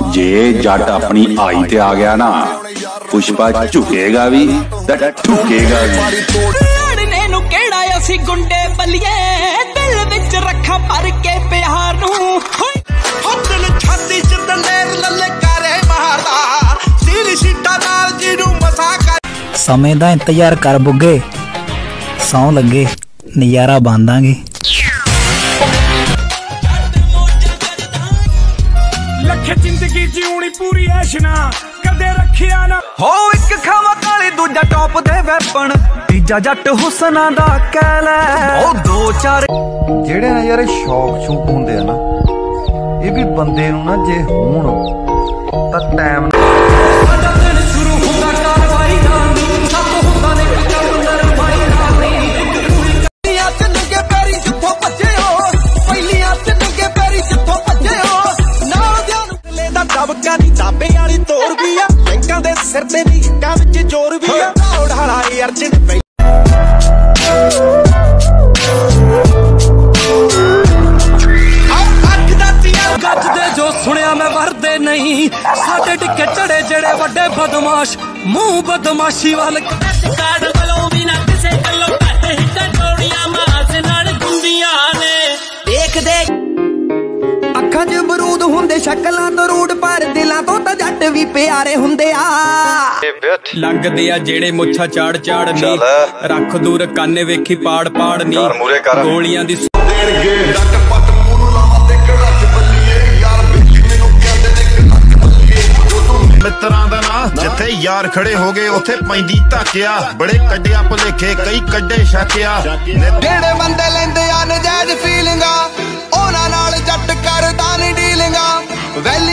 ਜੇ ਜੱਟ ਆਪਣੀ ਆਈ ਤੇ ਆ ਗਿਆ ਨਾ ਪੁਸ਼ਪਾ ਝੁਕੇਗਾ ਵੀ ਤੇ ਠੁਕੇਗਾ ਵੀ। ਲੜਨੇ ਨੂੰ ਕਿਹੜਾ ਅਸੀਂ ਗੁੰਡੇ ਬੱਲੀਏ? ਦਿਲ ਵਿੱਚ ਰੱਖਾਂ ਭਰ ਕੇ ਪਿਆਰ ਨੂੰ। ਹੋਏ। ਹੱਥਨ ਛਾਤੀ ਚ ਦਲੇਰ ਲੱਲੇ ਕਰੇ ਮਾਰਦਾ। ਸੀਲ ਸ਼ੀਟਾ ਨਾਲ ਜਿਹਨੂੰ ਮਸਾ ਕਰ ਸਮੇਂ ਦਾ ਇੰਤਜ਼ਾਰ ਕਰ ਬੁੱਗੇ। ਸੌ ਲੱਗੇ ਨਜ਼ਾਰਾ ਬਾਂਦਾਂਗੇ ਜਿਉਣੀ ਪੂਰੀ ਐਸ਼ਨਾ ਕਦੇ ਰੱਖਿਆ ਨਾ। ਹੋ ਇੱਕ ਖਾਵਾ ਕਾਲੀ ਦੂਜਾ ਟੌਪ ਦੇ ਵੈਪਨ ਤੀਜਾ ਜੱਟ ਹੁਸਨਾ ਦਾ ਕਹਿ ਲੈ ਉਹ ਦੋ ਚਾਰ ਜਿਹੜੇ ਨਾ ਯਾਰ ਇਹ ਸ਼ੌਕ ਸ਼ੂਕ ਹੁੰਦੇ ਆ ਨਾ ਇਹ ਵੀ ਬੰਦੇ ਨੂੰ ਨਾ ਜੇ ਹੋਣ ਤਾਂ ਟਾਈਮ ਸਿਰ ਤੇ ਵੀ ਇੱਟਾਂ ਵਿੱਚ ਜ਼ੋਰ ਵੀ ਆ। ਦੌੜ ਹਲਾਈ ਅਰਜਨ ਪੈ ਜੋ ਸੁਣਿਆ ਮੈਂ ਵਰਦੇ ਨਹੀਂ। ਸਾਡੇ ਟਿੱਕੇ ਚੜੇ ਜਿਹੜੇ ਵੱਡੇ ਬਦਮਾਸ਼ ਮੂੰਹ ਬਦਮਾਸ਼ੀ ਵੱਲ ਕਾਰਡ ਵੱਲੋਂ ਵੀ ਨਾ ਕਿਸੇ ਗੱਲੋਂ ਘੱਟ ਹਿੱਟਾਂ ਜੋੜੀਆਂ ਮਾਸ ਨਾਲ ਗੁੰਦੀਆਂ ਨੇ। ਦੇਖਦੇ ਹੁੰਦੇ ਸ਼ਕਲਾਂ ਤੋਂ ਰੂੜ ਪਰ ਦਿਲਾਂ ਤੋਂ ਤਾਂ ਜੱਟ ਵੀ ਪਿਆਰੇ ਹੁੰਦੇ ਆ। ਲੱਗਦੇ ਆ ਜਿਹੜੇ ਮੁੱਛਾਂ ਚਾੜ ਚਾੜ ਨੀ। ਰੱਖ ਦੂਰ ਕੰਨੇ ਵੇਖੀ ਪਾੜ ਪਾੜ ਨੀ। ਗੋਲੀਆਂ ਦੀ ਮਿੱਤਰਾਂ ਦਾ ਨਾਂ ਜਿੱਥੇ ਯਾਰ ਖੜੇ ਹੋ ਗਏ ਉੱਥੇ ਪੈਂਦੀ ਧਾਕਿਆ। ਬੜੇ ਕੱਢਿਆ ਭੁਲੇਖੇ ਕਈ ਕੱਢੇ ਛਾਕਿਆ ਜਿਹੜੇ ਬੰਦੇ ਲੈਂਦੇ ਆ ਨਜਾਇਜ਼ ਫੀਲਿੰਗਾਂ Velli